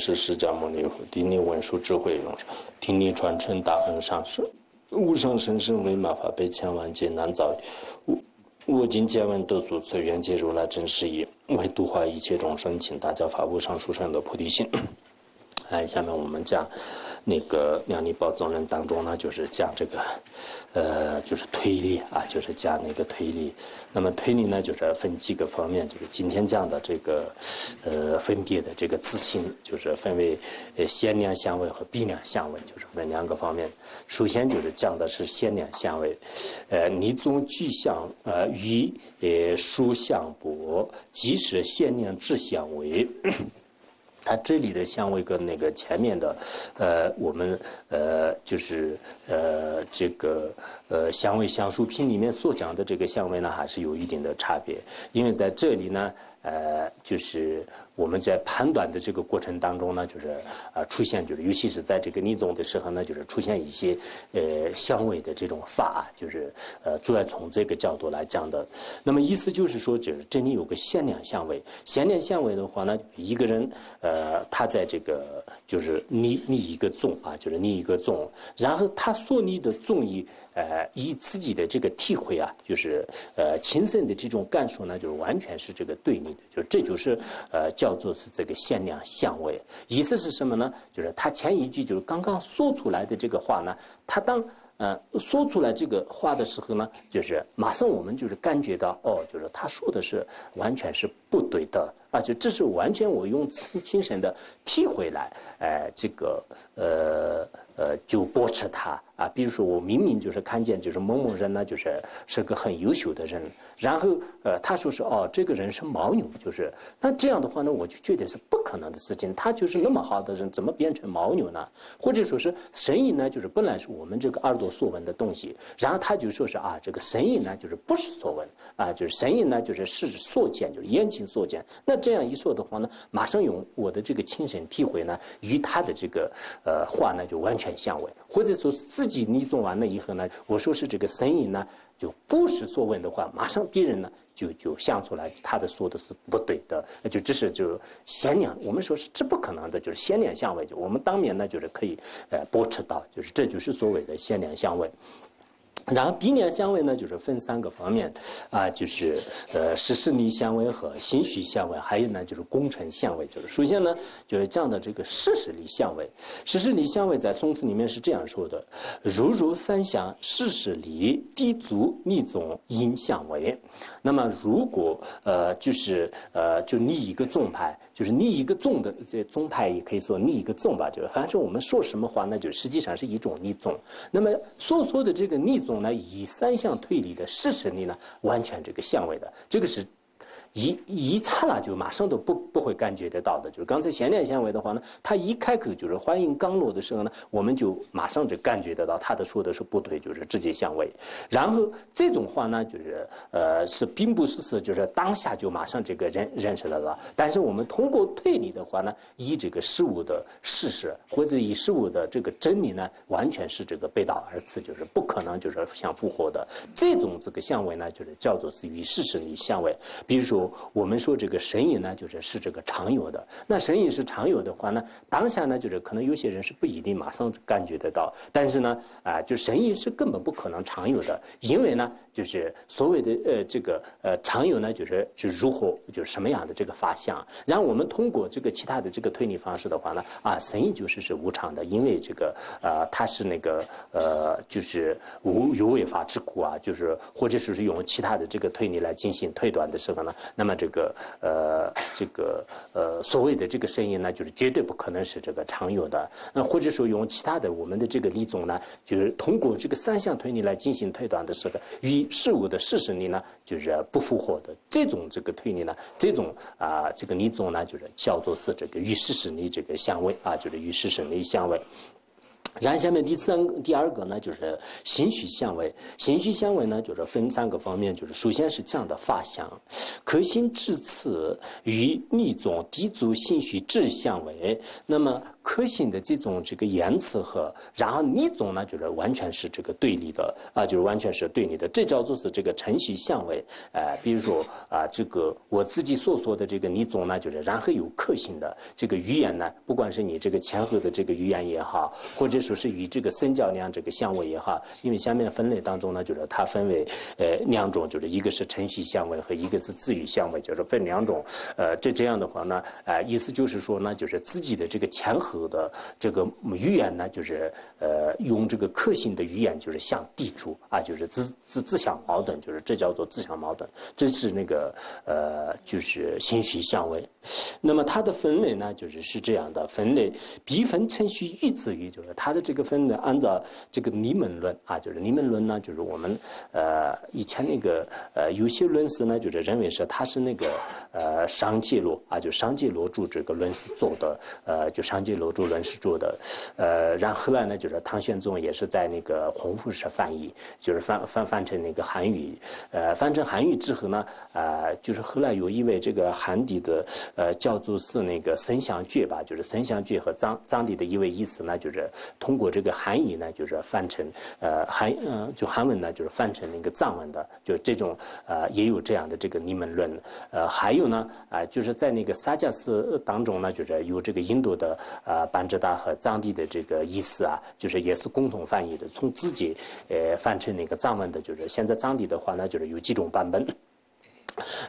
是释迦牟尼佛，顶礼文殊智慧永生，顶礼传承大恩上师，无上神圣微妙法，被千万劫难遭遇。我今见闻得所此缘皆如来真实义，为度化一切众生，请大家发布上书上的菩提心。来，下面我们讲。那个《妙尼宝藏论》当中呢，就是讲这个，呃，就是推理啊，就是讲那个推理。那么推理呢，就是分几个方面，就是今天讲的这个，呃，分别的这个自性，就是分为呃先量相位和必量相位，就是分两个方面。首先就是讲的是先量相位，呃，你总具象呃与呃书相搏，即是先量之相位。它这里的香味跟那个前面的，呃，我们呃就是呃这个呃相位相属品里面所讲的这个相位呢，还是有一定的差别，因为在这里呢。呃，就是我们在判断的这个过程当中呢，就是呃出现，就是尤其是在这个逆宗的时候呢，就是出现一些呃相位的这种发啊，就是呃主要从这个角度来讲的。那么意思就是说，就是这里有个限量相位，限量相位的话呢，一个人呃他在这个就是逆逆一个宗啊，就是逆一个宗，然后他所逆的宗义。呃，以自己的这个体会啊，就是呃亲身的这种感受呢，就是完全是这个对立的，就这就是呃叫做是这个限量相位。意思是什么呢？就是他前一句就是刚刚说出来的这个话呢，他当呃说出来这个话的时候呢，就是马上我们就是感觉到哦，就是他说的是完全是不对的。啊，就这是完全我用亲身的体会来，哎，这个呃呃，就驳斥他啊。比如说，我明明就是看见就是某某人呢，就是是个很优秀的人，然后呃，他说是哦，这个人是牦牛，就是那这样的话呢，我就觉得是不可能的事情。他就是那么好的人，怎么变成牦牛呢？或者说是声音呢，就是本来是我们这个耳朵所闻的东西，然后他就说是啊，这个声音呢，就是不是所闻啊，就是声音呢，就是是所见，就是眼睛所见，那。这样一说的话呢，马上用我的这个亲身体会呢，与他的这个呃话呢就完全相违，或者说自己你做完了以后呢，我说是这个声音呢就不是所谓的话，马上别人呢就就想出来他的说的是不对的，就这是就显量，我们说是这不可能的，就是显量相位，就我们当面呢就是可以呃保持到，就是这就是所谓的显量相位。然后鼻梁相位呢，就是分三个方面，啊，就是呃实事力相位和心虚相位，还有呢就是工程相位。就是首先呢，就是讲的这个事实力相位。事实力相位在宋词里面是这样说的：如如三相，事实力地足逆宗因相位。那么如果呃就是呃就逆一个宗派，就是逆一个宗的这宗派也可以说逆一个宗吧，就是反正我们说什么话，那就实际上是一种逆宗。那么所说的这个逆宗。呢，以三项推理的事实力呢，完全这个相位的，这个是。一一刹那就马上都不不会感觉得到的，就是刚才显量相位的话呢，他一开口就是欢迎刚落的时候呢，我们就马上就感觉得到他的说的是不对，就是直接相位。然后这种话呢，就是呃是并不是是就是当下就马上这个认认识了了。但是我们通过推理的话呢，以这个事物的事实或者以事物的这个真理呢，完全是这个背道而驰，就是不可能就是想复活的。这种这个相位呢，就是叫做是与事实的相位。比如说。我们说这个神隐呢，就是是这个常有的。那神隐是常有的话呢，当下呢，就是可能有些人是不一定马上感觉得到。但是呢，啊，就神隐是根本不可能常有的，因为呢，就是所谓的呃这个呃常有呢，就是是如何就是什么样的这个法相。然后我们通过这个其他的这个推理方式的话呢，啊，神隐就是是无常的，因为这个呃它是那个呃就是无有为法之故啊，就是或者说是用其他的这个推理来进行推断的时候呢。那么这个呃，这个呃，所谓的这个声音呢，就是绝对不可能是这个常有的。那或者说用其他的我们的这个理总呢，就是通过这个三项推理来进行推断的时候，与事物的事实力呢，就是不符合的。这种这个推理呢，这种啊，这个理总呢，就是叫做是这个与事实力这个相位啊，就是与事实力相位。然后下面第三、第二个呢，就是心虚相位。心虚相位呢，就是分三个方面，就是首先是这样的发相，可心至次与逆总地足心虚至相位。那么可心的这种这个言辞和，然后逆总呢，就是完全是这个对立的啊，就是完全是对立的。这叫做是这个辰戌相位。呃，比如说啊，这个我自己所说的这个逆总呢，就是然后有克性的这个语言呢，不管是你这个前后的这个语言也好，或者说是与这个三角量这个相位也好，因为下面的分类当中呢，就是它分为呃两种，就是一个是程序相位和一个是自语相位，就是分两种。呃，这这样的话呢，呃，意思就是说呢，就是自己的这个前后的这个语言呢，就是呃用这个克性的语言就是向地主啊，就是自自自相矛盾，就是这叫做自相矛盾。这是那个呃，就是心虚相位。那么它的分类呢，就是是这样的分类：比分辰戌玉自语，就是它他的这个分类按照这个离门论啊，就是离门论呢，就是我们呃以前那个呃有些论师呢，就是认为是他是那个呃商界罗啊，就商界罗著这个论师做的，呃就商界罗著论师做的，呃然后来呢，就是唐玄宗也是在那个洪福社翻译，就是翻翻翻成那个韩语，呃翻成韩语之后呢，呃就是后来有一位这个韩底的呃叫做是那个森祥觉吧，就是森祥觉和藏藏地的一位医师呢，就是通过这个韩语呢，就是翻成呃韩呃就韩文呢，就是翻成那个藏文的，就这种呃也有这样的这个尼门论，呃还有呢啊就是在那个萨迦寺当中呢，就是有这个印度的呃班智达和藏地的这个意思啊，就是也是共同翻译的，从自己呃翻成那个藏文的，就是现在藏地的话呢，就是有几种版本。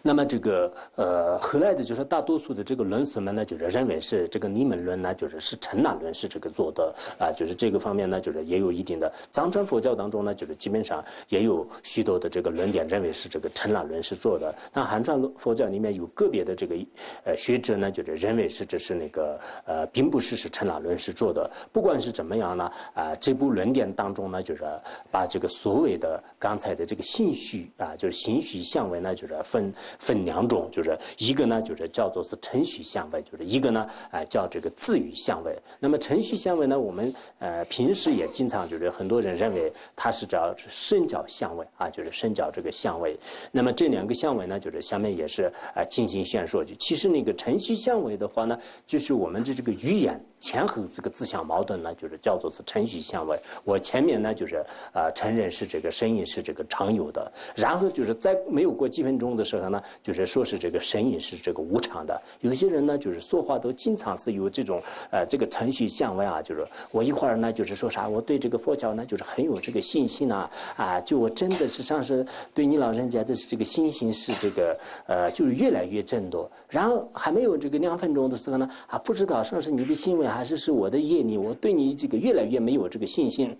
那么这个呃，后来的就是大多数的这个论师们呢，就是认为是这个尼门论呢，就是是陈那论是这个做的啊，就是这个方面呢，就是也有一定的藏传佛教当中呢，就是基本上也有许多的这个论点认为是这个陈那论是做的。那汉传佛教里面有个别的这个呃学者呢，就是认为是这是那个呃，并不是是陈那论是做的。不管是怎么样呢，啊，这部论点当中呢，就是把这个所谓的刚才的这个心虚啊，就是心虚相位呢，就是分。分两种，就是一个呢，就是叫做是程序相位，就是一个呢，哎，叫这个自语相位。那么程序相位呢，我们呃平时也经常就是很多人认为它是叫身角相位啊，就是身角这个相位。那么这两个相位呢，就是下面也是啊进行宣说。就其实那个程序相位的话呢，就是我们的这个语言前后这个自相矛盾呢，就是叫做是程序相位。我前面呢就是啊承认是这个声音是这个常有的，然后就是在没有过几分钟的时候呢。就是说是这个声音是这个无常的，有些人呢就是说话都经常是有这种呃这个程序相位啊，就是我一会儿呢就是说啥，我对这个佛教呢就是很有这个信心啊啊，就我真的是上是对你老人家的这个信心是这个呃就是越来越增多，然后还没有这个两分钟的时候呢啊不知道上是你的行为还是是我的业力，我对你这个越来越没有这个信心。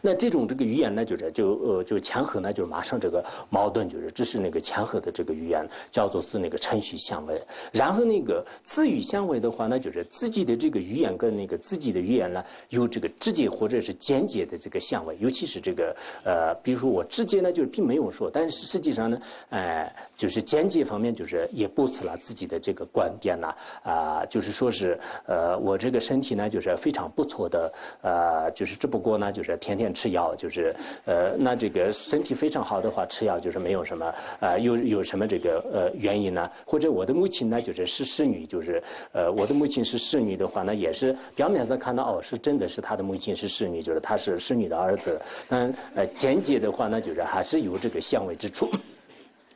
那这种这个语言呢，就是就呃就前后呢，就是马上这个矛盾，就是这是那个前后的这个语言叫做是那个程序相位。然后那个自语相位的话呢，就是自己的这个语言跟那个自己的语言呢有这个直接或者是间接的这个相位。尤其是这个呃，比如说我直接呢就是并没有说，但是实际上呢，呃，就是间接方面就是也驳斥了自己的这个观点呐啊，就是说是呃我这个身体呢就是非常不错的呃，就是只不过呢就是。天天吃药就是，呃，那这个身体非常好的话，吃药就是没有什么，呃，有有什么这个呃原因呢？或者我的母亲呢，就是是侍女，就是，呃，我的母亲是侍女的话呢，也是表面上看到哦，是真的是他的母亲是侍女，就是他是侍女的儿子，但呃间接的话呢，就是还是有这个相位之处。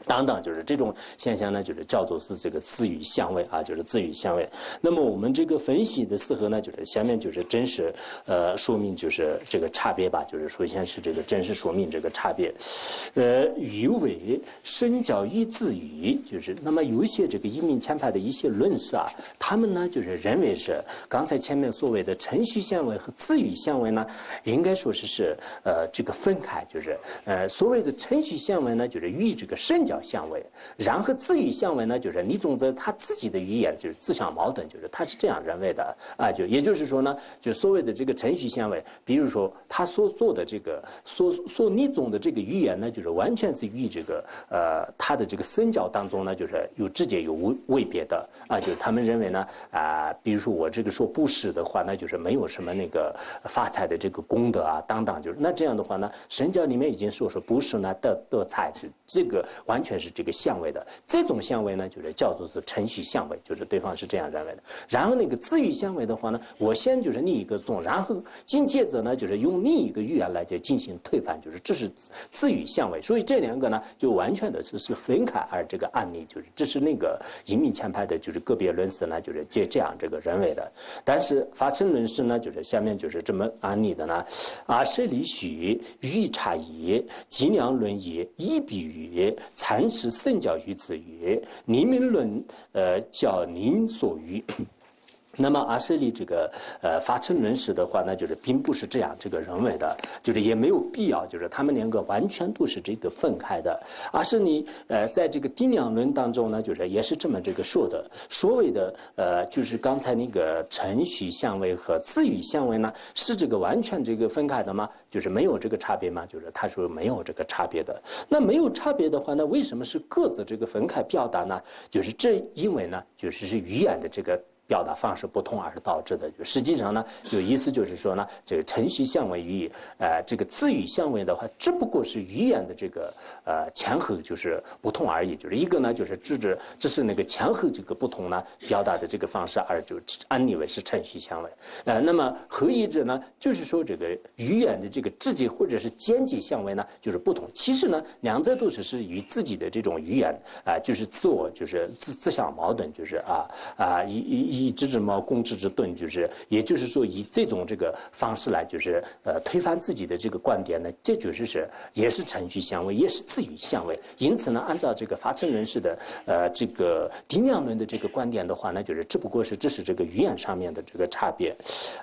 等等，就是这种现象呢，就是叫做是这个自语相位啊，就是自语相位。那么我们这个分析的时候呢，就是下面就是真实呃说明就是这个差别吧，就是首先是这个真实说明这个差别。呃，语为身教与自语，就是那么有些这个移民前派的一些论师啊，他们呢就是认为是刚才前面所谓的程序相位和自语相位呢，应该说是是呃这个分开，就是呃所谓的程序相位呢，就是与这个身叫。相位。然后自语相位呢，就是李宗泽他自己的语言就是自相矛盾，就是他是这样认为的啊，就也就是说呢，就所谓的这个程序相位，比如说他所做的这个所所李宗的这个语言呢，就是完全是与这个呃他的这个身教当中呢，就是有直接有未未别的啊，就他们认为呢啊，比如说我这个说布施的话，那就是没有什么那个发财的这个功德啊，等等，就是那这样的话呢，神教里面已经说说布施呢得得财这个完完全是这个相位的，这种相位呢，就是叫做是程序相位，就是对方是这样认为的。然后那个自语相位的话呢，我先就是另一个宗，然后紧接着呢，就是用另一个语言来就进行推翻，就是这是自语相位，所以这两个呢，就完全的是是分开，而这个案例就是这是那个隐秘前派的，就是个别论师呢，就是借这样这个认为的。但是发生论师呢，就是下面就是这么案例的呢，啊，舍利许欲差异，计量论也，一比喻，禅师圣教于子曰，黎明论，呃，叫您所于。那么阿舍利这个呃发称论师的话，那就是并不是这样这个认为的，就是也没有必要，就是他们两个完全都是这个分开的。而是你呃在这个定量轮当中呢，就是也是这么这个说的。所谓的呃就是刚才那个程序相位和自语相位呢，是这个完全这个分开的吗？就是没有这个差别吗？就是他说没有这个差别的。那没有差别的话，那为什么是各自这个分开表达呢？就是这因为呢，就是是语言的这个。表达方式不同而导致的，就实际上呢，就意思就是说呢，这个程序相位与呃这个字语相位的话，只不过是语言的这个呃前后就是不同而已。就是一个呢，就是指指这是那个前后这个不同呢，表达的这个方式而就安立为是程序相位。呃，那么后一者呢，就是说这个语言的这个直接或者是间接相位呢，就是不同。其实呢，两者都是是与自己的这种语言啊，就是自我就是自自相矛盾，就是啊啊以以。以知之矛攻之之盾，就是，也就是说，以这种这个方式来，就是呃推翻自己的这个观点呢，这确实是也是程序相位，也是自语相位。因此呢，按照这个法称人士的呃这个定量论的这个观点的话，那就是只不过是只是这个语言上面的这个差别。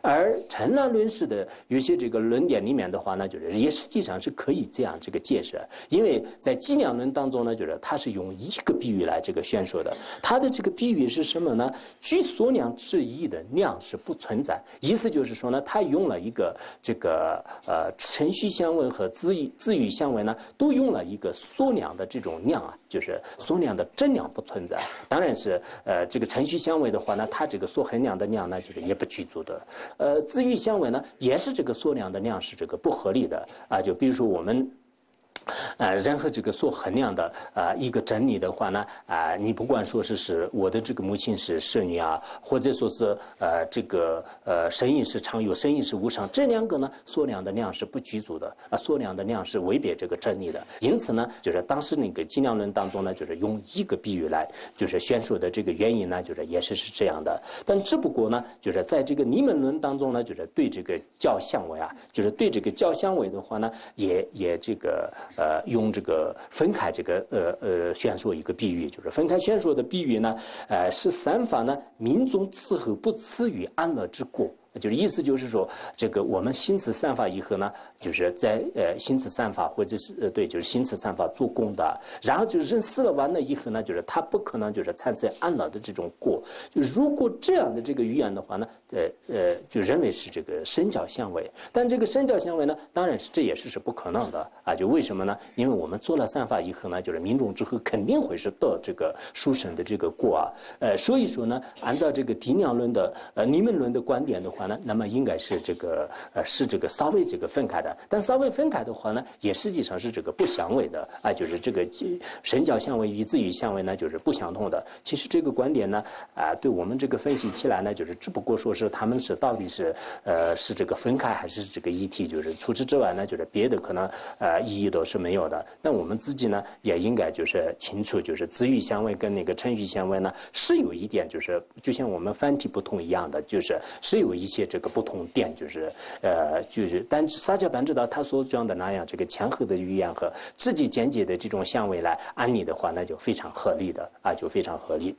而陈量论式的有些这个论点里面的话呢，就是也实际上是可以这样这个解释，因为在计量论当中呢，就是它是用一个比喻来这个宣说的，它的这个比喻是什么呢？据说数量质疑的量是不存在，意思就是说呢，他用了一个这个呃程序相位和字语字语相位呢，都用了一个缩量的这种量啊，就是缩量的真量不存在。当然是呃这个程序相位的话呢，它这个所衡量的量呢，就是也不具足的。呃字语相位呢，也是这个缩量的量是这个不合理的啊。就比如说我们。呃，任何这个所衡量的啊一个真理的话呢，啊，你不管说是是我的这个母亲是舍女啊，或者说是呃这个呃生意是常有，生意是无常，这两个呢所量的量是不具足的啊，所量的量是违背这个真理的。因此呢，就是当时那个计量论当中呢，就是用一个比喻来就是宣说的这个原因呢，就是也是是这样的。但只不过呢，就是在这个尼门论当中呢，就是对这个教相位啊，就是对这个教相位的话呢，也也这个。呃，用这个分开这个呃呃宣说一个比喻，就是分开宣说的比喻呢，呃，是三法呢，民众伺候不赐予安乐之果。就是意思就是说，这个我们心慈散发以后呢，就是在呃心慈散发或者是呃对，就是心慈散发做功德，然后就是人死了完了以后呢，就是他不可能就是产生安乐的这种果。就如果这样的这个语言的话呢，呃呃，就认为是这个身教相违。但这个身教相违呢，当然是这也是是不可能的啊。就为什么呢？因为我们做了散发以后呢，就是民众之后肯定会是得这个殊胜的这个果啊。呃，所以说呢，按照这个定量论的呃尼门论的观点的话。那那么应该是这个呃是这个稍微这个分开的，但稍微分开的话呢，也实际上是这个不相违的啊，就是这个神教相位与自语相位呢，就是不相同的。其实这个观点呢，啊，对我们这个分析起来呢，就是只不过说是他们是到底是呃是这个分开还是这个一体，就是除此之外呢，就是别的可能呃意义都是没有的。那我们自己呢，也应该就是清楚，就是自语相位跟那个程序相位呢，是有一点就是就像我们繁体不同一样的，就是是有一些。这个不同点就是，呃，就是，但是撒娇班知道他所讲的那样，这个前后的语言和自己讲解的这种相位来安利的话，那就非常合理的啊，就非常合理。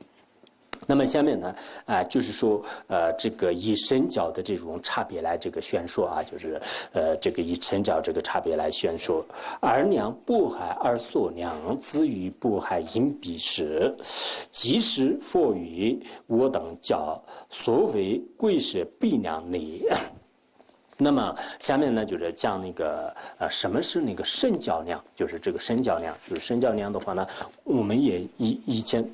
那么下面呢，啊，就是说，呃，这个以身教的这种差别来这个宣说啊，就是，呃，这个以身教这个差别来宣说。二娘不害二所娘，子与不害因彼时，即使佛语我等教所谓贵是必娘内。那么下面呢，就是讲那个呃，什么是那个身教量？就是这个身教量，就是身教量的话呢，我们也以以前。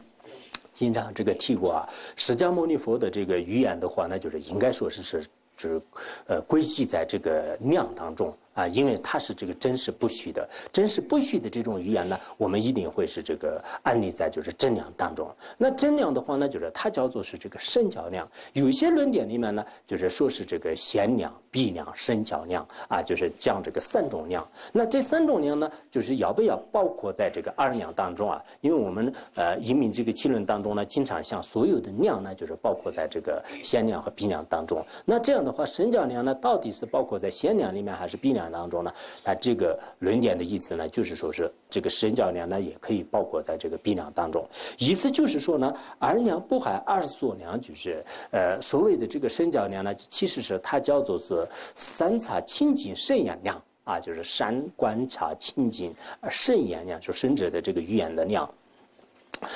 经常这个提过啊，释迦牟尼佛的这个语言的话，那就是应该说是是是，呃，归系在这个量当中。啊，因为它是这个真实不虚的，真实不虚的这种语言呢，我们一定会是这个安立在就是真量当中。那真量的话呢，就是它叫做是这个深角量。有些论点里面呢，就是说是这个显量、必量、深角量啊，就是讲这个三种量。那这三种量呢，就是要不要包括在这个二量当中啊？因为我们呃，移民这个气论当中呢，经常像所有的量呢，就是包括在这个显量和必量当中。那这样的话，深角量呢，到底是包括在显量里面还是必量？当中呢，那这个论点的意思呢，就是说是这个神教量呢，也可以包括在这个鼻量当中。意思就是说呢，二娘不含二所量，就是呃所谓的这个神教量呢，其实是它叫做是三察清净圣言量啊，就是三观察清净圣言量，就圣者的这个语言的量。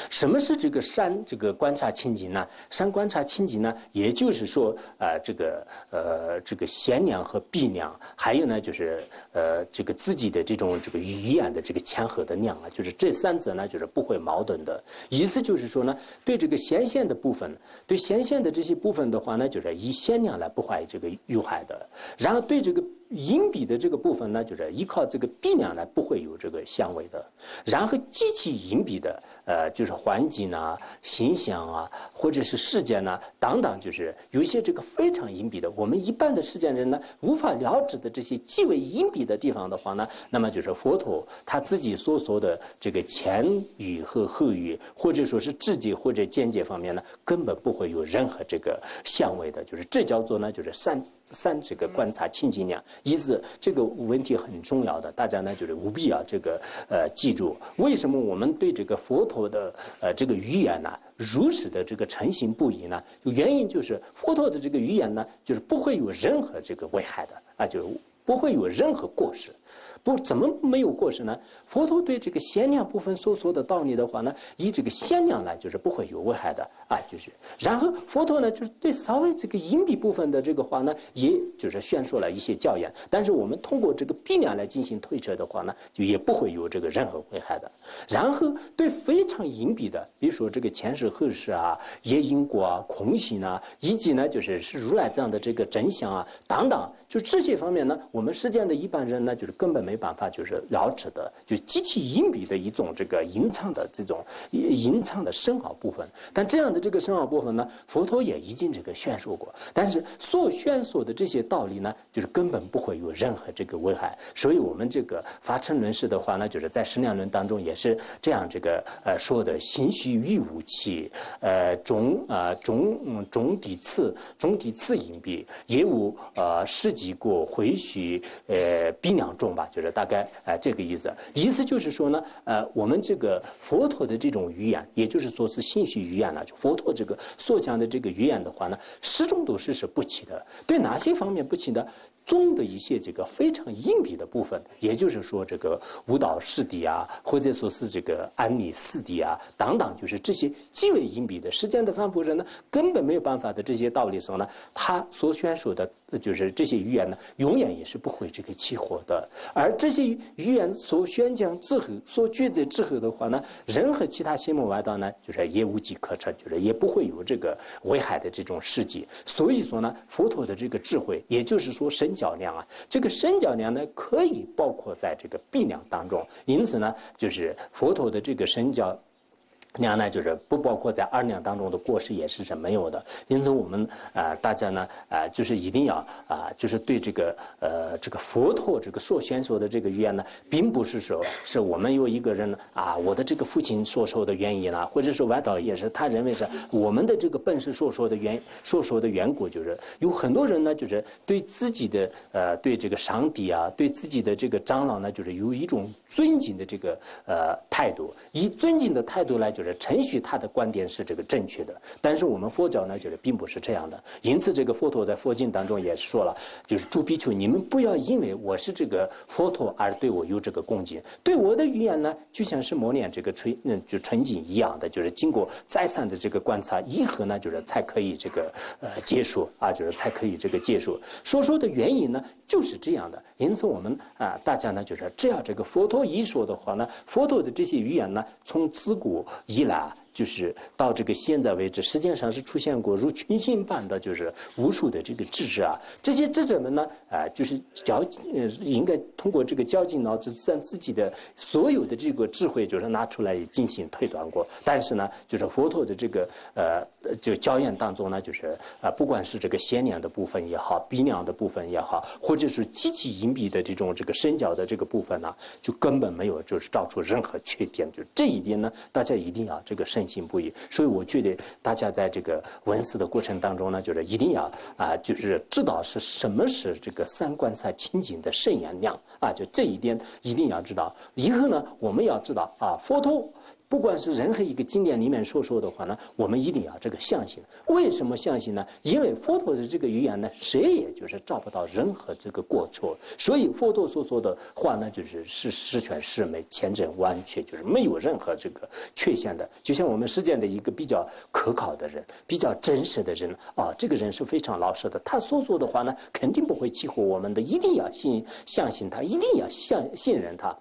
什么是这个山？这个观察清净呢？山观察清净呢？也就是说，呃，这个呃，这个贤良和必良，还有呢，就是呃，这个自己的这种这个语言的这个谦和的量啊，就是这三者呢，就是不会矛盾的。意思就是说呢，对这个显现的部分，对显现的这些部分的话呢，就是以贤良来不坏这个有害的。然后对这个。隐笔的这个部分呢，就是依靠这个鼻梁呢，不会有这个香味的。然后极其隐蔽的，呃，就是环境啊、形象啊，或者是事件呢，等等，就是有一些这个非常隐蔽的，我们一般的世间人呢无法了解的这些极为隐蔽的地方的话呢，那么就是佛陀他自己所说的这个前语和后语，或者说是直接或者间接方面呢，根本不会有任何这个香味的。就是这叫做呢，就是三三这个观察清净量。因此这个问题很重要的，大家呢就是务必要这个呃记住，为什么我们对这个佛陀的呃这个语言呢如此的这个诚信不疑呢？原因就是佛陀的这个语言呢，就是不会有任何这个危害的那，就不会有任何过失。不怎么没有过失呢？佛陀对这个限量部分所说的道理的话呢，以这个限量呢，就是不会有危害的啊，就是。然后佛陀呢，就是对稍微这个隐蔽部分的这个话呢，也就是宣说了一些教言。但是我们通过这个必量来进行推测的话呢，就也不会有这个任何危害的。然后对非常隐蔽的，比如说这个前世后世啊、业因果啊、空性啊，以及呢就是是如来这样的这个真相啊等等，就这些方面呢，我我们世间的一般人呢，就是根本。没办法，就是了解的，就极其隐蔽的一种这个隐藏的这种隐藏的深奥部分。但这样的这个深奥部分呢，佛陀也已经这个宣说过。但是所宣说的这些道理呢，就是根本不会有任何这个危害。所以我们这个发成论师的话呢，就是在十量论当中也是这样这个呃说的：心虚欲武器，呃中啊中中底次中底次隐蔽，也无呃十几过回虚呃比量重吧。就是大概呃这个意思，意思就是说呢，呃，我们这个佛陀的这种语言，也就是说是信息语言呢，就佛陀这个所讲的这个语言的话呢，始终都是是不齐的。对哪些方面不齐呢？中的一些这个非常隐蔽的部分，也就是说这个舞蹈四谛啊，或者说是这个安理四谛啊等等，就是这些极为隐蔽的，时间的反复人呢，根本没有办法的这些道理上呢，他所宣说的，就是这些语言呢，永远也是不会这个起火的。而这些语言所宣讲之后，所抉择之后的话呢，任何其他邪魔外道呢，就是也无计可乘，就是也不会有这个危害的这种事迹。所以说呢，佛陀的这个智慧，也就是说神。角量啊，这个深角量呢，可以包括在这个必量当中，因此呢，就是佛陀的这个深角。量呢，就是不包括在二量当中的过失也是是没有的，因此我们啊，大家呢啊，就是一定要啊，就是对这个呃这个佛陀这个所宣说的这个语言呢，并不是说是我们有一个人啊，我的这个父亲所说的原因啦，或者说外道也是他认为是我们的这个本师所说的原所说的缘故，就是有很多人呢，就是对自己的呃对这个上帝啊，对自己的这个长老呢，就是有一种尊敬的这个呃态度，以尊敬的态度来。就是程序他的观点是这个正确的，但是我们佛教呢，就是并不是这样的。因此，这个佛陀在佛经当中也说了，就是诸比丘，你们不要因为我是这个佛陀而对我有这个恭敬，对我的语言呢，就像是磨练这个纯嗯就纯净一样的，就是经过再三的这个观察以后呢，就是才可以这个呃结束啊，就是才可以这个结束。说说的原因呢，就是这样的。因此，我们啊大家呢，就是只要这个佛陀一说的话呢，佛陀的这些语言呢，从自古伊朗。就是到这个现在为止，实际上是出现过如群星般的，就是无数的这个智者啊。这些智者们呢，啊，就是绞呃，应该通过这个绞尽脑汁，将自己的所有的这个智慧，就是拿出来进行推断过。但是呢，就是佛陀的这个呃，就教言当中呢，就是啊，不管是这个显量的部分也好，鼻梁的部分也好，或者是极其隐蔽的这种这个身角的这个部分呢，就根本没有就是照出任何缺点。就这一点呢，大家一定要这个深。信不疑，所以我觉得大家在这个文思的过程当中呢，就是一定要啊，就是知道是什么是这个三观才清净的圣言量啊，就这一点一定要知道。以后呢，我们要知道啊，佛陀。不管是任何一个经典里面所说的话呢，我们一定要这个相信。为什么相信呢？因为佛陀的这个语言呢，谁也就是找不到任何这个过错。所以佛陀所说的话呢，就是是十全十美、千真万确，就是没有任何这个缺陷的。就像我们世间的一个比较可靠的人、比较真实的人啊，这个人是非常老实的。他所说的话呢，肯定不会欺负我们的，一定要信相信他，一定要相信任他。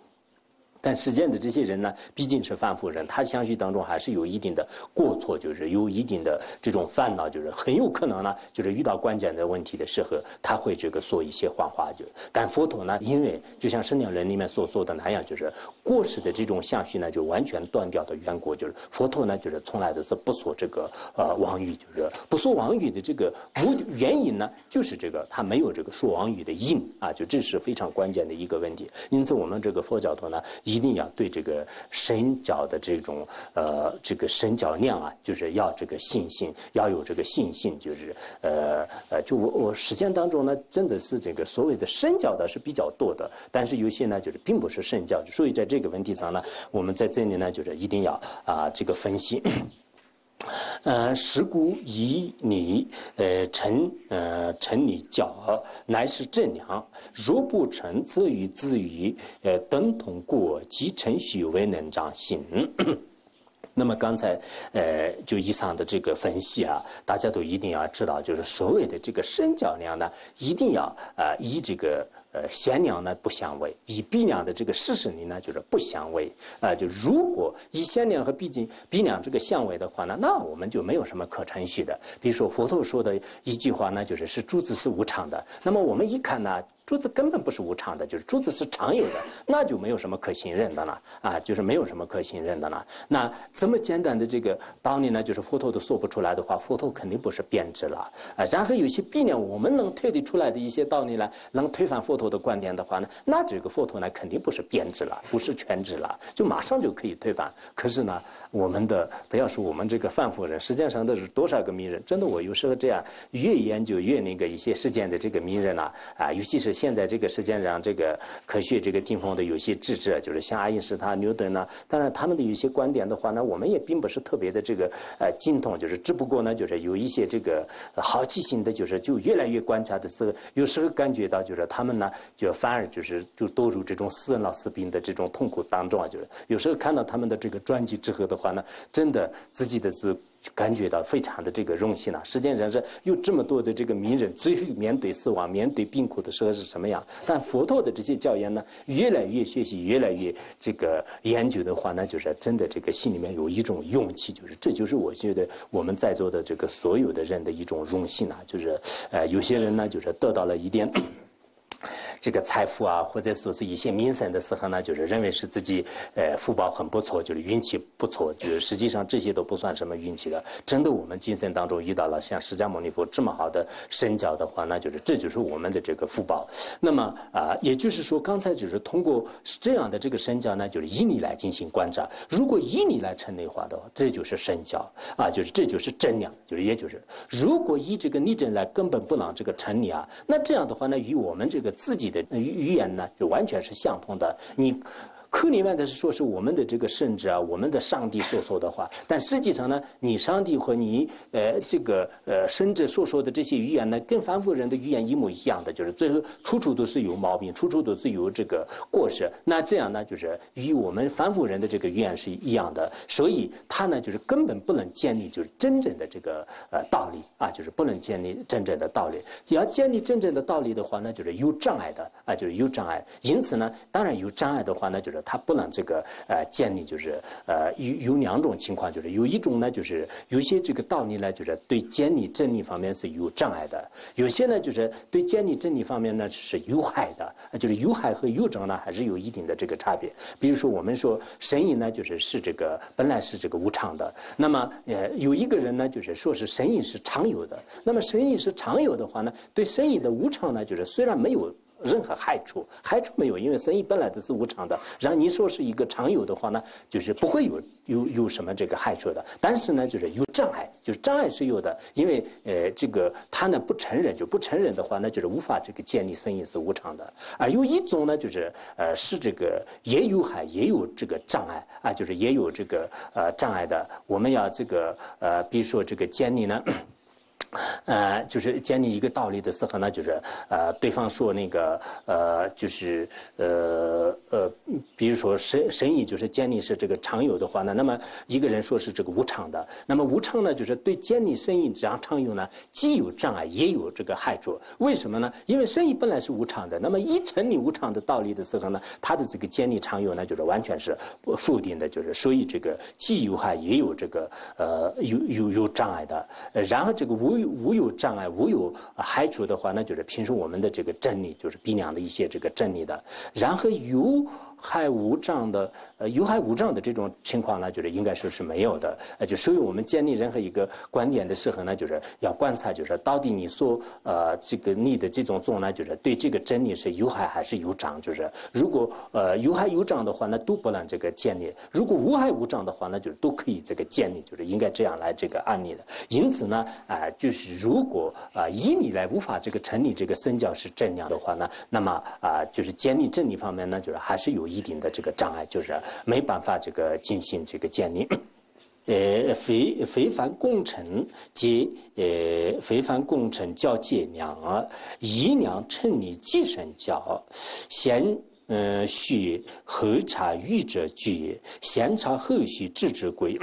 但世间的这些人呢，毕竟是凡夫人，他相续当中还是有一定的过错，就是有一定的这种烦恼，就是很有可能呢，就是遇到关键的问题的时候，他会这个说一些谎话。就但佛陀呢，因为就像《圣经》人里面所说的那样，就是过世的这种相续呢，就完全断掉的缘故，就是佛陀呢，就是从来都是不说这个呃妄语，就是不说妄语的这个无原因呢，就是这个他没有这个说妄语的因啊，就这是非常关键的一个问题。因此，我们这个佛教徒呢。一一定要对这个神教的这种呃这个神教量啊，就是要这个信心，要有这个信心，就是呃呃，就我我实践当中呢，真的是这个所谓的神教的是比较多的，但是有些呢就是并不是神教，所以在这个问题上呢，我们在这里呢就是一定要啊这个分析。呃，时故以你呃成呃成你教，乃是正良。若不成，则与自于呃等同过，即程序未能长行。那么刚才呃就以上的这个分析啊，大家都一定要知道，就是所谓的这个身教量呢，一定要啊以这个。呃，贤良呢不相违，以鼻良的这个事实里呢就是不相违啊。就如果以贤良和毕竟鼻良这个相违的话呢，那我们就没有什么可程序的。比如说佛陀说的一句话呢，就是是诸子是无常的。那么我们一看呢。珠子根本不是无常的，就是珠子是常有的，那就没有什么可信任的了啊，就是没有什么可信任的了。那这么简单的这个道理呢，就是佛陀都说不出来的话，佛陀肯定不是编织了啊。然后有些避免我们能推理出来的一些道理呢，能推翻佛陀的观点的话呢，那这个佛陀呢肯定不是编织了，不是全知了，就马上就可以推翻。可是呢，我们的不要说我们这个凡夫人，实际上都是多少个名人，真的我有时候这样越研究越那个一些事件的这个名人啊啊，尤其是。现在这个时间上，这个科学这个地方的有些智者，就是像爱因斯坦、牛顿呢。当然，他们的有些观点的话呢，我们也并不是特别的这个呃精通，就是只不过呢，就是有一些这个好奇心的，就是就越来越观察的时候，有时候感觉到就是他们呢，就反而就是就堕入这种死老死病的这种痛苦当中啊。就是有时候看到他们的这个传记之后的话呢，真的自己的是。感觉到非常的这个荣幸了。实际上是有这么多的这个名人，最后面对死亡、面对病苦的时候是什么样？但佛陀的这些教言呢，越来越学习，越来越这个研究的话呢，就是真的这个心里面有一种勇气，就是这就是我觉得我们在座的这个所有的人的一种荣幸啊。就是呃，有些人呢，就是得到了一点。这个财富啊，或者说是一些名声的时候呢，就是认为是自己呃福报很不错，就是运气不错，就是实际上这些都不算什么运气的。真的，我们今生当中遇到了像释迦牟尼佛这么好的身教的话，那就是这就是我们的这个福报。那么啊，也就是说，刚才就是通过这样的这个身教呢，就是以你来进行观察。如果以你来成内化的话，这就是身教啊，就是这就是真量，就是也就是如果以这个逆真来根本不让这个成你啊，那这样的话呢，与我们这个自己。的语言呢，就完全是相通的。你课里面的是说是我们的这个圣旨啊，我们的上帝所说的话，但实际上呢，你上帝和你呃这个呃圣旨所说的这些语言呢，跟凡夫人的语言一模一样的，就是最后处处都是有毛病，处处都是有这个过失。那这样呢，就是与我们凡夫人的这个语言是一样的，所以他呢，就是根本不能建立就是真正的这个呃道理啊，就是不能建立真正的道理。要建立真正的道理的话呢，就是有障碍的啊，就是有障碍。因此呢，当然有障碍的话呢，就是他不能这个呃建立，就是呃有有两种情况，就是有一种呢，就是有些这个道理呢，就是对建立真理方面是有障碍的；有些呢，就是对建立真理方面呢是有害的。就是有害和有障呢，还是有一定的这个差别。比如说，我们说神意呢，就是是这个本来是这个无常的。那么呃，有一个人呢，就是说是神意是常有的。那么神意是常有的话呢，对神意的无常呢，就是虽然没有。任何害处，害处没有，因为生意本来都是无常的。然后你说是一个常有的话呢，就是不会有有有什么这个害处的。但是呢，就是有障碍，就是障碍是有的。因为呃，这个他呢不承认，就不承认的话，那就是无法这个建立生意是无常的。而有一种呢，就是呃是这个也有害，也有这个障碍啊，就是也有这个呃障碍的。我们要这个呃，比如说这个建立呢。呃，就是建立一个道理的时候呢，就是呃，对方说那个呃，就是呃呃，比如说生生意就是建立是这个常有的话呢，那么一个人说是这个无常的，那么无常呢，就是对建立生意这样常有呢，既有障碍也有这个害处。为什么呢？因为生意本来是无常的，那么一成立无常的道理的时候呢，他的这个建立常有呢，就是完全是否定的，就是所以这个既有害也有这个呃有有有障碍的。然后这个无。无有障碍、无有害处的话，那就是平时我们的这个真理，就是鼻梁的一些这个真理的。然后有。害无障的，呃，有害无障的这种情况呢，就是应该说是没有的。呃，就所以我们建立任何一个观点的时候呢，就是要观察，就是到底你所呃这个你的这种宗呢，就是对这个真理是有害还是有障？就是如果呃有害有障的话，那都不能这个建立；如果无害无障的话，那就是都可以这个建立，就是应该这样来这个案例的。因此呢，啊，就是如果啊以你来无法这个成立这个身教是正量的话呢，那么啊就是建立真理方面呢，就是还是有。一定的这个障碍，就是没办法这个进行这个鉴定。呃，非非凡工程及呃非凡工程交接量啊，一量成立计生交，先呃需核查预者据，先查后续制之规。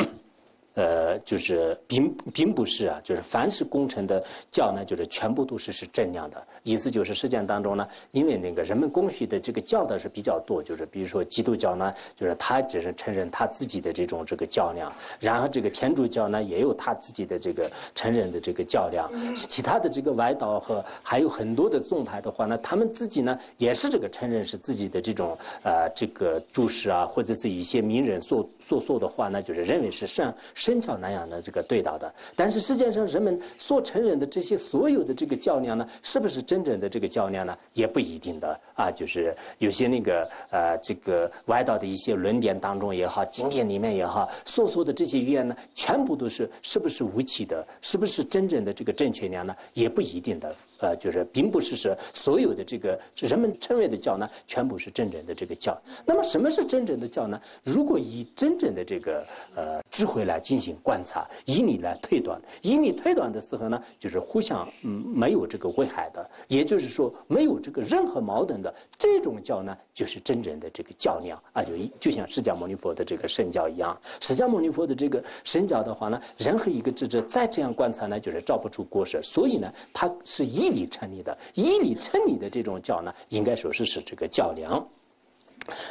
呃，就是并并不是啊，就是凡是工程的教呢，就是全部都是是正量的。意思就是实践当中呢，因为那个人们供需的这个教的是比较多，就是比如说基督教呢，就是他只是承认他自己的这种这个教量，然后这个天主教呢也有他自己的这个承认的这个教量，其他的这个外道和还有很多的宗派的话呢，他们自己呢也是这个承认是自己的这种呃这个注释啊，或者是一些名人所所说的话呢，就是认为是圣。真教那样的这个对道的，但是实际上人们所承认的这些所有的这个教量呢，是不是真正的这个教量呢？也不一定的啊。就是有些那个呃，这个外道的一些论点当中也好，经典里面也好，所说的这些语言呢，全部都是是不是无期的？是不是真正的这个正确量呢？也不一定的。呃，就是并不是说所有的这个人们称为的教呢，全部是真正的这个教。那么什么是真正的教呢？如果以真正的这个呃智慧来进。进行观察，以你来推断，以你推断的时候呢，就是互相嗯没有这个危害的，也就是说没有这个任何矛盾的。这种教呢，就是真正的这个教量。啊，就就像释迦牟尼佛的这个圣教一样，释迦牟尼佛的这个圣教的话呢，任何一个智者再这样观察呢，就是照不出过失，所以呢，它是以理成立的，以理成立的这种教呢，应该说是是这个教量。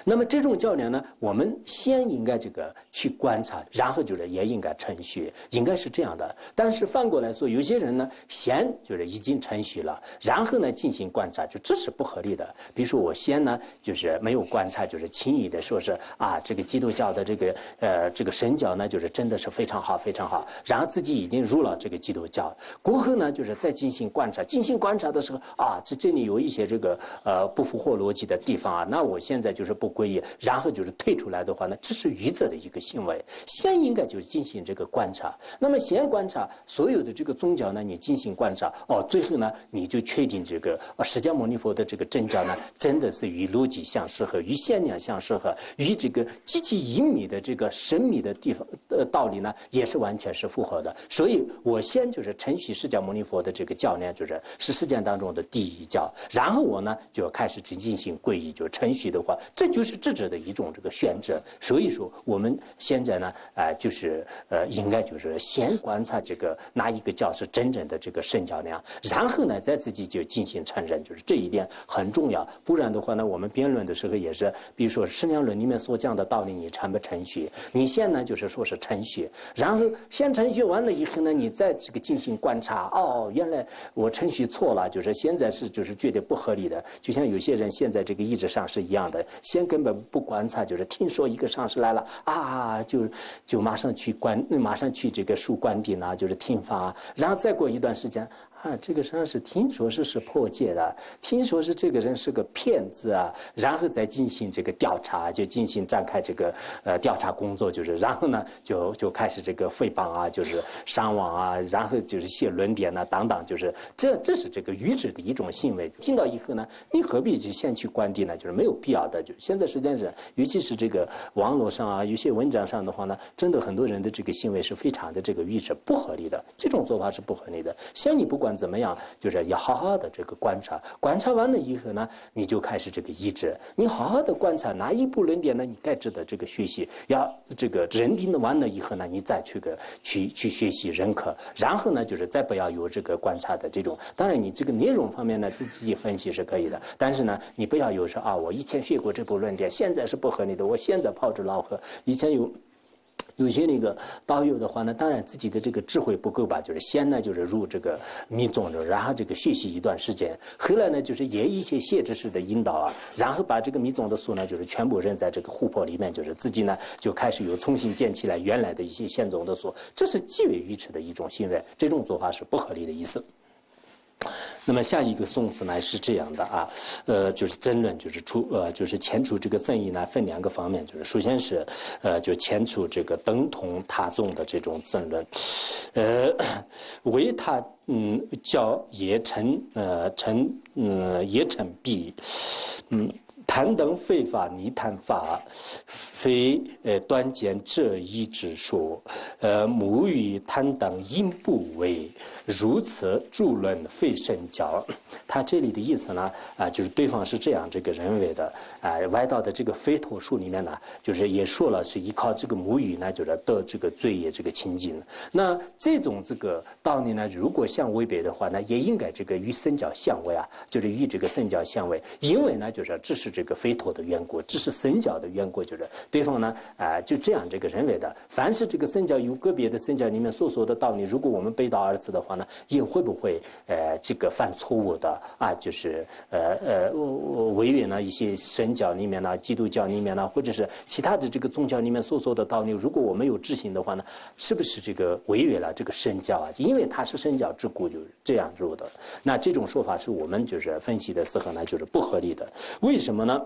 那么这种较量呢，我们先应该这个去观察，然后就是也应该程序，应该是这样的。但是反过来说，有些人呢，先就是已经程序了，然后呢进行观察，就这是不合理的。比如说我先呢，就是没有观察，就是轻易的说是啊，这个基督教的这个呃这个神教呢，就是真的是非常好非常好，然后自己已经入了这个基督教，过后呢就是再进行观察，进行观察的时候啊，这这里有一些这个呃不符合逻辑的地方啊，那我现在就。就是不皈依，然后就是退出来的话呢，这是愚者的一个行为。先应该就是进行这个观察，那么先观察所有的这个宗教呢，你进行观察，哦，最后呢，你就确定这个啊释迦牟尼佛的这个真教呢，真的是与逻辑相适合，与限量相适合，与这个极其隐秘的这个神秘的地方的道理呢，也是完全是符合的。所以我先就是承许释迦牟尼佛的这个教呢，就是是世界当中的第一教，然后我呢就要开始去进行皈依，就程序的话，这就是智者的一种这个选择。所以说，我们现在呢，啊，就是呃，应该就是先观察这个哪一个教是真正的这个圣教量，然后呢，再自己就进行承认，就是这一点很重要。不然的话呢，我们辩论的时候也是，比如说《圣量论》里面所讲的道理，你承不承学？你先呢就是说是承学，然后先承学完了以后呢，你再这个进行观察。哦，原来我程序错了，就是现在是就是觉得不合理的。就像有些人现在这个意志上是一样的，先根本不观察，就是听说一个上市来了啊，就就马上去观，马上去这个树观顶啊，就是听法，然后再过一段时间。啊，这个实际上是听说是是破戒的，听说是这个人是个骗子啊，然后再进行这个调查，就进行展开这个呃调查工作，就是然后呢就就开始这个诽谤啊，就是上网啊，然后就是写论点呐等等，就是这这是这个愚者的一种行为。听到以后呢，你何必去先去关闭呢？就是没有必要的。就现在实际上是，尤其是这个网络上啊，有些文章上的话呢，真的很多人的这个行为是非常的这个愚者不合理的，这种做法是不合理的。先你不管。怎么样？就是要好好的这个观察，观察完了以后呢，你就开始这个医治。你好好的观察哪一部论点呢？你该值得这个学习。要这个认定的完了以后呢，你再去个去去学习认可。然后呢，就是再不要有这个观察的这种。当然，你这个内容方面呢，自己分析是可以的。但是呢，你不要有说啊，我以前学过这部论点，现在是不合理的。我现在泡着老喝，以前有。有些那个导游的话呢，当然自己的这个智慧不够吧，就是先呢就是入这个密宗的，然后这个学习一段时间，后来呢就是也一些限制式的引导啊，然后把这个密宗的书呢就是全部扔在这个湖泊里面，就是自己呢就开始又重新建起来原来的一些现宗的书，这是极为愚痴的一种行为，这种做法是不合理的意思。那么下一个宋词呢是这样的啊，呃，就是争论，就是出呃，就是前出这个争议呢分两个方面，就是首先是呃，就前出这个等同他众的这种争论，呃，为他嗯叫也成呃成嗯也成弊，嗯。谈等非法，泥谈法，非呃断简这一之说，呃母语谈等因不为，如此助论非圣教。他这里的意思呢，啊，就是对方是这样这个认为的，啊，外道的这个非陀书里面呢，就是也说了是依靠这个母语呢，就是得这个罪业这个清净。那这种这个道理呢，如果相违背的话，那也应该这个与圣教相违啊，就是与这个圣教相违，因为呢，就是这是这。个非陀的缘故，只是僧教的缘故，就是对方呢，啊，就这样这个认为的。凡是这个僧教有个别的僧教里面所说的道理，如果我们背道而驰的话呢，也会不会呃这个犯错误的啊？就是呃呃违背了一些神教里面呢、基督教里面呢，或者是其他的这个宗教里面所说的道理，如果我没有执行的话呢，是不是这个违背了这个神教啊？因为它是神教之故，就这样入的。那这种说法是我们就是分析的时候呢，就是不合理的。为什么呢？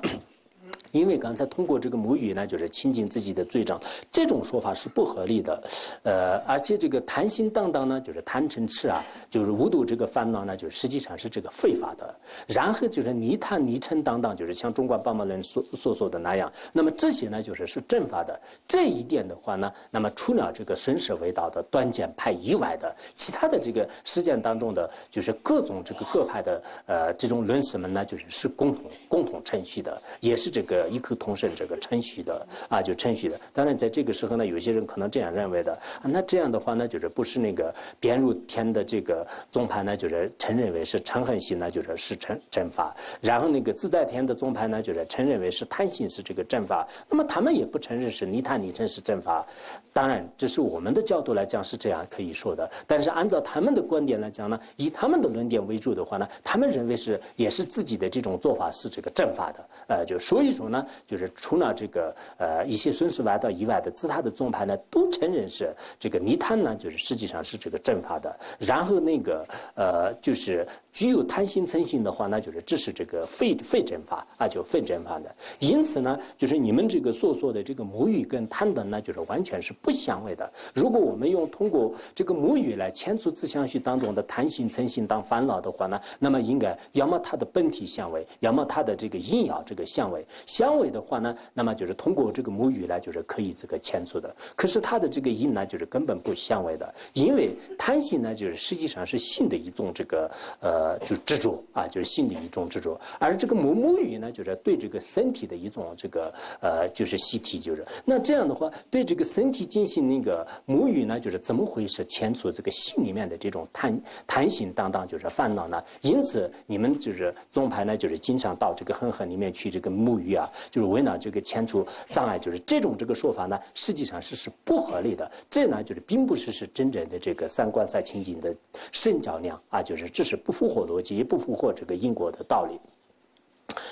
因为刚才通过这个母语呢，就是亲近自己的罪障，这种说法是不合理的。呃，而且这个贪心荡荡呢，就是贪嗔痴啊，就是无度这个烦恼呢，就实际上是这个非法的。然后就是泥贪泥嗔荡荡，就是像中国棒棒人所所说的那样。那么这些呢，就是是正法的。这一点的话呢，那么除了这个顺舍为道的断简派以外的，其他的这个实践当中的，就是各种这个各派的呃这种论师们呢，就是是共同共同程序的，也是这个。异口同声，这个程序的啊，就程序的。当然，在这个时候呢，有些人可能这样认为的啊。那这样的话呢，就是不是那个边入天的这个宗派呢，就是承认为是嗔恨心呢，就是是正正法。然后那个自在天的宗派呢，就是承认为是贪心是这个正法。那么他们也不承认是泥贪泥嗔是正法。当然，这是我们的角度来讲是这样可以说的。但是按照他们的观点来讲呢，以他们的论点为主的话呢，他们认为是也是自己的这种做法是这个正法的。呃，就所以说。候呢，就是除了这个呃一些孙氏外道以外的其他的宗派呢，都承认是这个泥滩呢，就是实际上是这个正法的。然后那个呃，就是具有贪心嗔心的话，那就是这是这个非非正法啊，就非正法的。因此呢，就是你们这个所说的这个母语跟贪等呢，就是完全是不相违的。如果我们用通过这个母语来牵出自相续当中的贪心嗔心当烦恼的话呢，那么应该要么它的本体相违，要么它的这个阴阳这个相违。相违的话呢，那么就是通过这个母语呢就是可以这个牵出的。可是它的这个阴呢，就是根本不相违的，因为贪心呢，就是实际上是性的一种这个呃，就执着啊，就是性的一种执着。而这个母母语呢，就是对这个身体的一种这个呃，就是习体，就是那这样的话，对这个身体进行那个母语呢，就是怎么回事牵出这个心里面的这种贪贪心当当，就是烦恼呢？因此，你们就是宗派呢，就是经常到这个恒河里面去这个沐浴啊，就是为了这个牵出障碍，就是这种这个说法呢，实际上是是不合理的。这呢，就是并不是是真正的这个三观在情景的圣教量啊，就是这是不符合逻辑，也不符合这个因果的道理。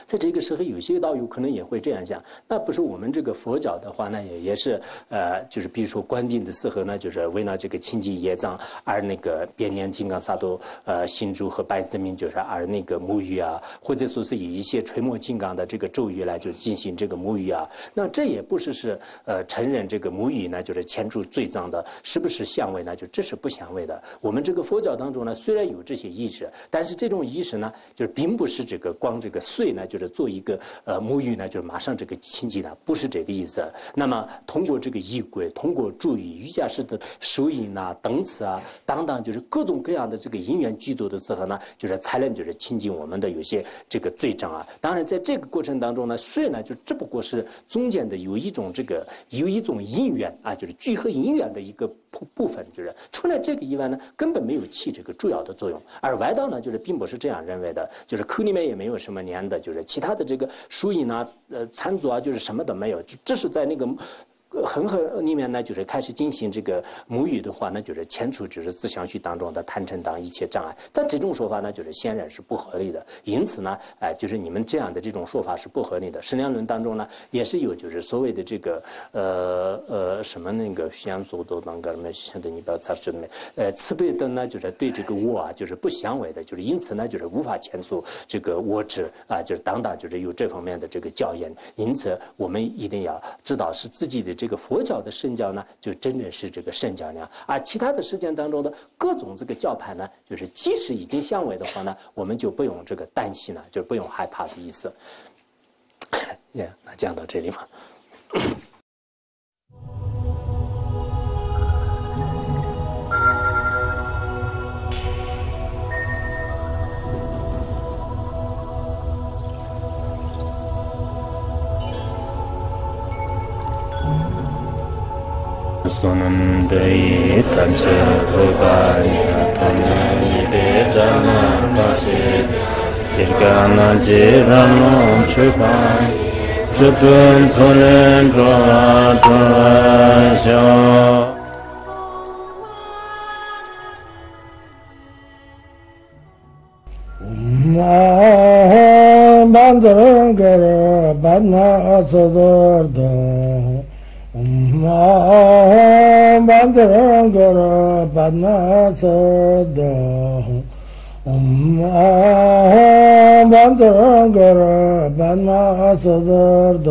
在这个时候，有些道友可能也会这样想：那不是我们这个佛教的话，那也也是呃，就是比如说观定的时候呢，就是为了这个清净业障而那个变念金刚萨埵呃心珠和白子明就是而那个沐浴啊，或者说是以一些垂墨金刚的这个咒语来就进行这个沐浴啊。那这也不是是呃承认这个沐浴呢，就是牵出罪障的，是不是相位呢？就这是不相位的。我们这个佛教当中呢，虽然有这些意识，但是这种意识呢，就是并不是这个光这个碎呢，就是做一个呃沐浴呢，就是马上这个清净了，不是这个意思。那么通过这个衣柜，通过注意瑜伽师的手印啊、等词啊等等，就是各种各样的这个因缘具足的时候呢，就是才能就是清净我们的有些这个罪障啊。当然，在这个过程当中呢，水呢就只不过是中间的有一种这个有一种因缘啊，就是聚合因缘的一个部分，就是除了这个以外呢，根本没有起这个主要的作用。而歪道呢，就是并不是这样认为的，就是口里面也没有什么粘的，就是其他的这个输音啊，呃，餐桌啊，就是什么都没有，这是在那个。恒河里面呢，就是开始进行这个母语的话，那就是迁出就是自相续当中的贪嗔当一切障碍。但这种说法呢，就是显然是不合理的。因此呢，哎，就是你们这样的这种说法是不合理的。释量论当中呢，也是有就是所谓的这个呃呃什么那个相祖都那个什么现在你不要查这里面，呃慈悲灯呢，就是对这个我啊，就是不相违的，就是因此呢，就是无法迁出这个我执啊，就是当当就是有这方面的这个教言。因此，我们一定要知道是自己的这。这个佛教的圣教呢，就真正是这个圣教量，而其他的事件当中的各种这个教派呢，就是即使已经相违的话呢，我们就不用这个担心了，就不用害怕的意思。那讲到这里吧。sunandayi tamsa rupaya tanayide dhamma pasi kirkana jiranam chupan chupun tsunen drola drola shao Bandung gara, bandung asodor dong. 엄마 만드는 거를 만나서도 엄마 만드는 거를 만나서도